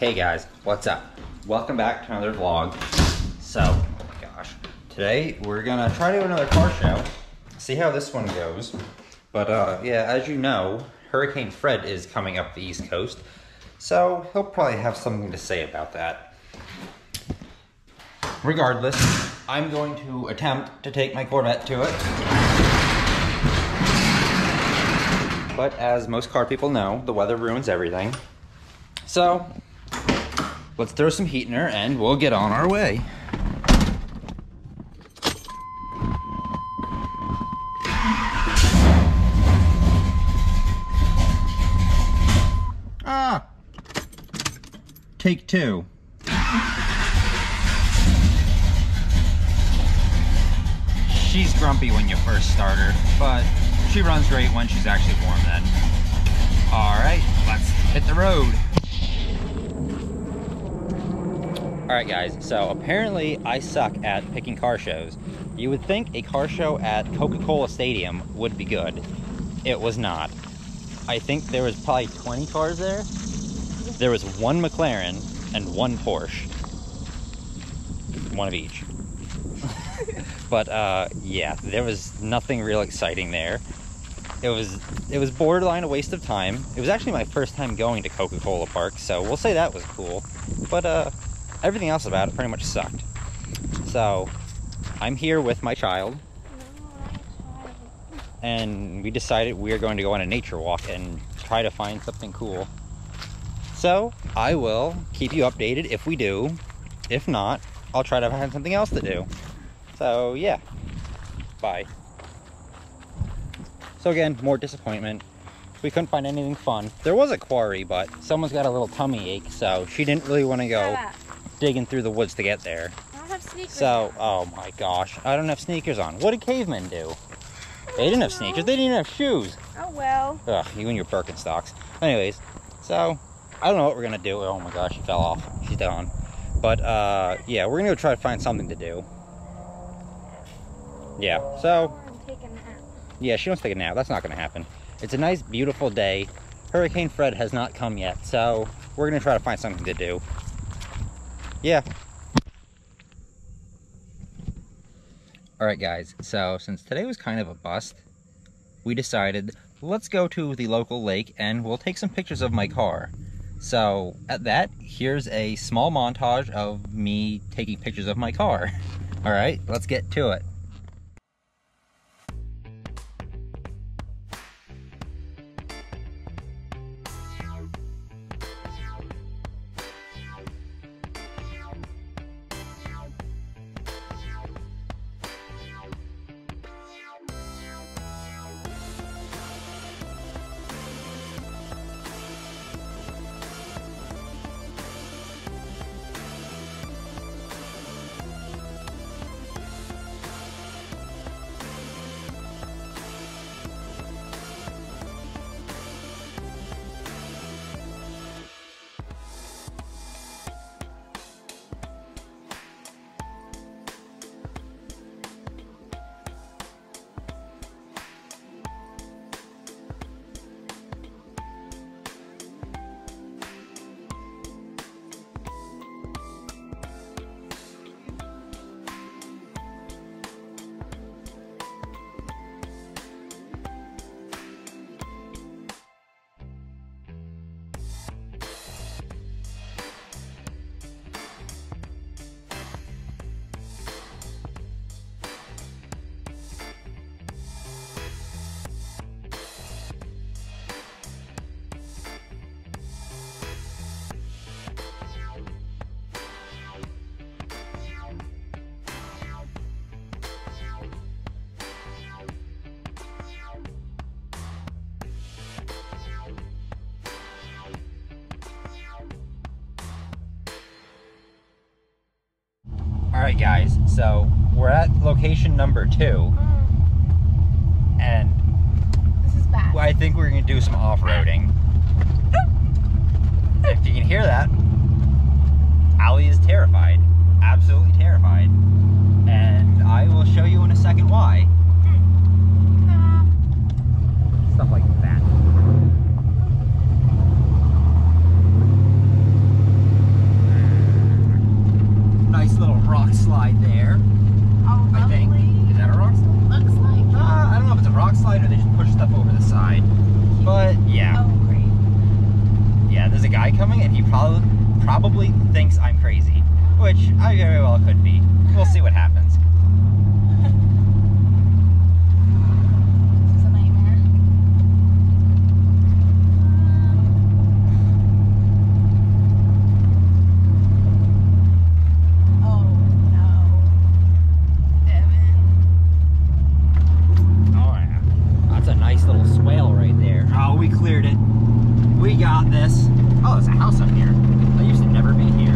Hey guys, what's up? Welcome back to another vlog. So, oh gosh, today we're gonna try to do another car show, see how this one goes. But uh, yeah, as you know, Hurricane Fred is coming up the East Coast, so he'll probably have something to say about that. Regardless, I'm going to attempt to take my Corvette to it. But as most car people know, the weather ruins everything. So, let's throw some heat in her and we'll get on our way. Ah! Take two. She's grumpy when you first start her, but she runs great when she's actually warm then. All right, let's hit the road. All right, guys, so apparently I suck at picking car shows. You would think a car show at Coca-Cola Stadium would be good. It was not. I think there was probably 20 cars there. There was one McLaren and one Porsche. One of each. but uh, yeah, there was nothing real exciting there. It was it was borderline a waste of time. It was actually my first time going to Coca-Cola Park, so we'll say that was cool. But uh, everything else about it pretty much sucked. So I'm here with my child, and we decided we are going to go on a nature walk and try to find something cool. So I will keep you updated if we do. If not, I'll try to find something else to do. So yeah, bye. So again, more disappointment. We couldn't find anything fun. There was a quarry, but someone's got a little tummy ache, so she didn't really want to go digging through the woods to get there. I don't have sneakers. So, oh my gosh, I don't have sneakers on. What did cavemen do? They didn't have sneakers. They didn't even have shoes. Oh well. Ugh, you and your Birkenstocks. Anyways, so I don't know what we're gonna do. Oh my gosh, she fell off. She's down. But uh, yeah, we're gonna go try to find something to do. Yeah. So I'm taking a nap. yeah, she wants to take a nap. That's not gonna happen. It's a nice, beautiful day. Hurricane Fred has not come yet, so we're gonna try to find something to do. Yeah. Alright guys, so since today was kind of a bust, we decided let's go to the local lake and we'll take some pictures of my car. So at that, here's a small montage of me taking pictures of my car. Alright, let's get to it. All right, guys. So we're at location number two, Mm, and this is bad. I think we're gonna do some off-roading. If you can hear that, Allie is terrified, absolutely terrified, and I will show you in a second why. Uh, Stuff like that. Guy coming, and he probably probably thinks I'm crazy, which I very well could be. We'll see what happens. This is a nightmare. Oh no. Evan. Oh yeah, that's a nice little swale right there. Oh, we cleared it. We got this. Oh, there's a house up here. I used to never be here.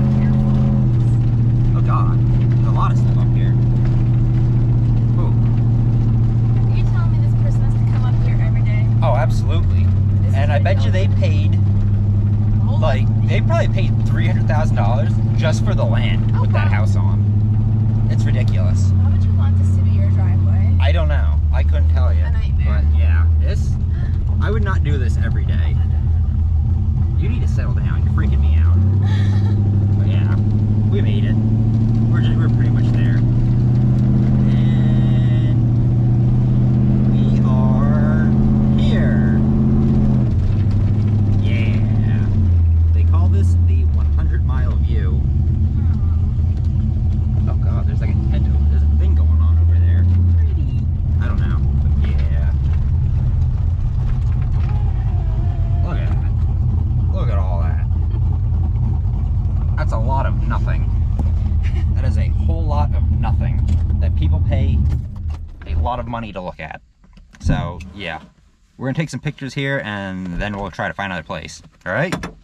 Oh god, there's a lot of stuff up here. Ooh. Are you telling me this person has to come up here every day? Oh, absolutely. This And is I bet you they paid like they probably paid three hundred thousand dollars just for the land Oh, with that house on. It's ridiculous. Why would you want this to be your driveway? I don't know. I couldn't tell you. A nightmare. But yeah, this I would not do this every day. You need to settle down. You're freaking me out. But yeah, we made it. We're just, we're pretty much there. And we are here. Yeah. They call this the 100 mile view. Oh god, there's like a tent over there's a thing going on over there. Pretty. I don't know. But yeah. Look at that. Look at all that. That's a lot of nothing. That is a whole lot of nothing that people pay a lot of money to look at. So, yeah. We're gonna take some pictures here and then we'll try to find another place. Alright? Alright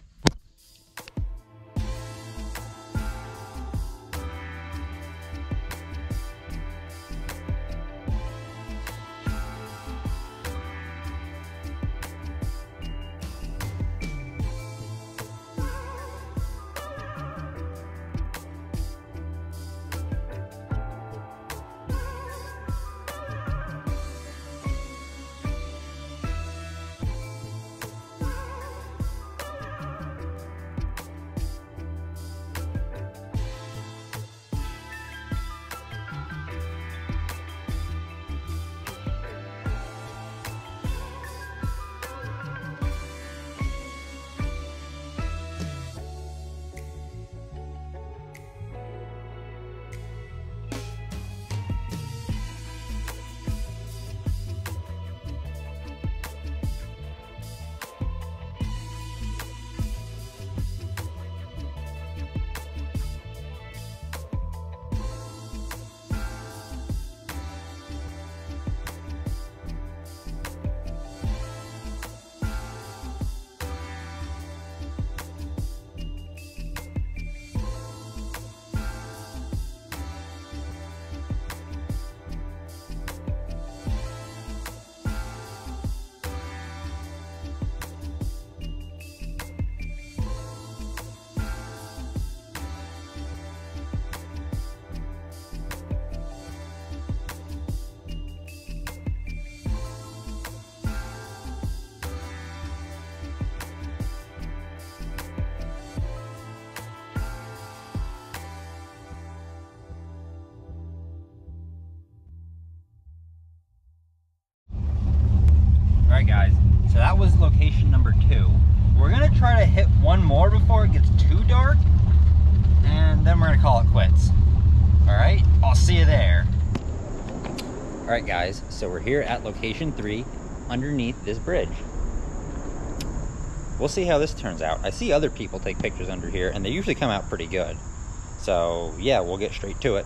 so that was location number two. We're gonna try to hit one more before it gets too dark, and then we're gonna call it quits. Alright, I'll see you there. Alright guys, so we're here at location three, underneath this bridge. We'll see how this turns out. I see other people take pictures under here, and they usually come out pretty good. So yeah, we'll get straight to it.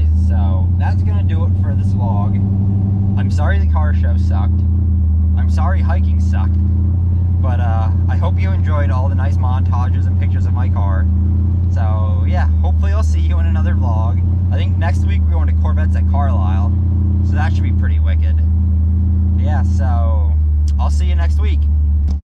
guys, so that's gonna do it for this vlog. I'm sorry the car show sucked. I'm sorry hiking sucked. But uh, I hope you enjoyed all the nice montages and pictures of my car. So yeah, hopefully I'll see you in another vlog. I think next week we're going to Corvettes at Carlisle. So that should be pretty wicked. Yeah, so I'll see you next week.